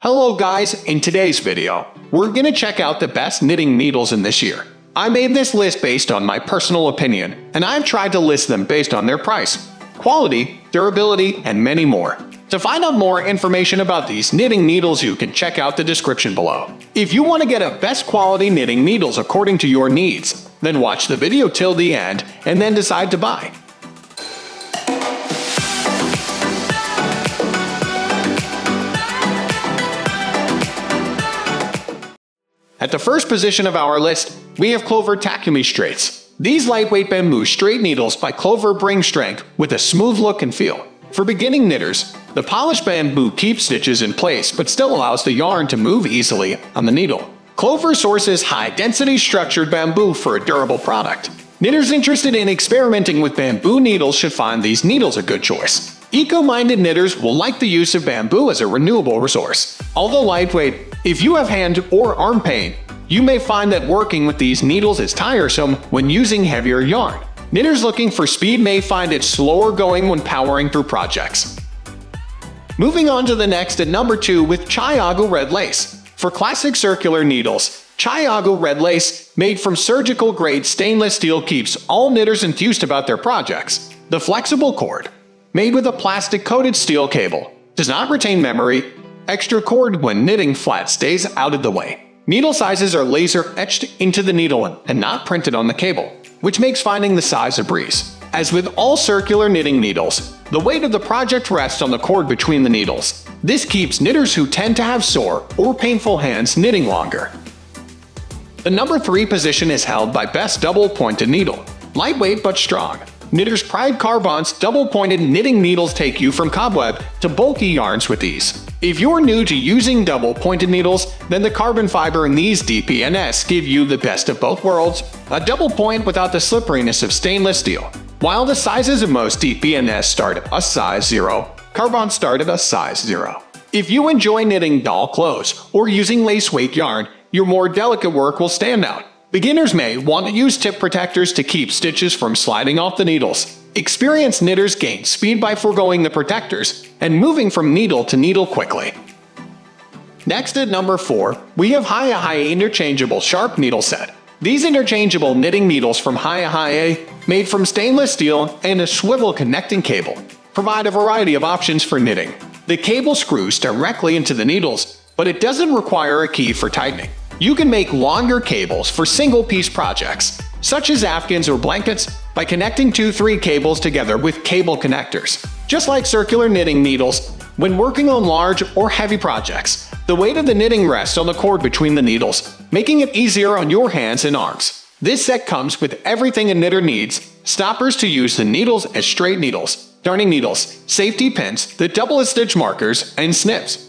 Hello guys, in today's video, we're gonna check out the best knitting needles in this year. I made this list based on my personal opinion, and I've tried to list them based on their price, quality, durability, and many more. To find out more information about these knitting needles, you can check out the description below. If you want to get a best quality knitting needles according to your needs, then watch the video till the end and then decide to buy. At the first position of our list, we have Clover Takumi Straights. These lightweight bamboo straight needles by Clover bring strength with a smooth look and feel. For beginning knitters, the polished bamboo keeps stitches in place but still allows the yarn to move easily on the needle. Clover sources high-density structured bamboo for a durable product. Knitters interested in experimenting with bamboo needles should find these needles a good choice. Eco-minded knitters will like the use of bamboo as a renewable resource. Although lightweight, if you have hand or arm pain, you may find that working with these needles is tiresome when using heavier yarn. Knitters looking for speed may find it slower going when powering through projects. Moving on to the next at number 2 with ChiaoGoo Red Lace. For classic circular needles, ChiaoGoo Red Lace, made from surgical grade stainless steel keeps all knitters enthused about their projects. The flexible cord, made with a plastic coated steel cable, does not retain memory Extra cord when knitting flat stays out of the way. Needle sizes are laser etched into the needle and not printed on the cable, which makes finding the size a breeze. As with all circular knitting needles, the weight of the project rests on the cord between the needles. This keeps knitters who tend to have sore or painful hands knitting longer. The number 3 position is held by Best Double Pointed Needle. Lightweight but strong. Knitter's Pride Karbonz double-pointed knitting needles take you from cobweb to bulky yarns with ease. If you're new to using double-pointed needles, then the carbon fiber in these DPNS give you the best of both worlds, a double point without the slipperiness of stainless steel. While the sizes of most DPNS start at a size 0, Carbon start at a size 0. If you enjoy knitting doll clothes or using lace weight yarn, your more delicate work will stand out. Beginners may want to use tip protectors to keep stitches from sliding off the needles. Experienced knitters gain speed by foregoing the protectors and moving from needle to needle quickly. Next at number 4, we have Hiya Interchangeable Sharp Needle Set. These interchangeable knitting needles from Hiya made from stainless steel and a swivel connecting cable, provide a variety of options for knitting. The cable screws directly into the needles, but it doesn't require a key for tightening. You can make longer cables for single-piece projects, such as afghans or blankets, by connecting two 3 cables together with cable connectors. Just like circular knitting needles, when working on large or heavy projects, the weight of the knitting rests on the cord between the needles, making it easier on your hands and arms. This set comes with everything a knitter needs, stoppers to use the needles as straight needles, darning needles, safety pins the double stitch markers, and snips.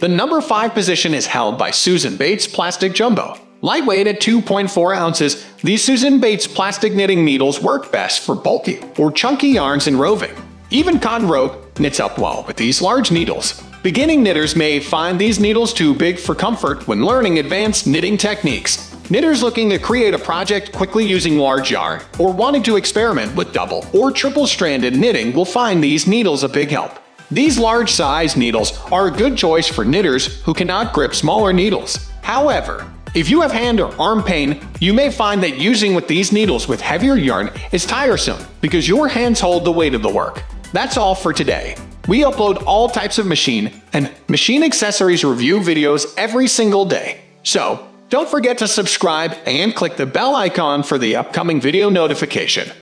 The number 5 position is held by Susan Bates Plastic Jumbo. Lightweight at 2.4 ounces, these Susan Bates plastic knitting needles work best for bulky or chunky yarns and roving. Even cotton rope knits up well with these large needles. Beginning knitters may find these needles too big for comfort when learning advanced knitting techniques. Knitters looking to create a project quickly using large yarn or wanting to experiment with double or triple stranded knitting will find these needles a big help. These large size needles are a good choice for knitters who cannot grip smaller needles. However, if you have hand or arm pain, you may find that using with these needles with heavier yarn is tiresome because your hands hold the weight of the work. That's all for today. We upload all types of machine and machine accessories review videos every single day. So, don't forget to subscribe and click the bell icon for the upcoming video notification.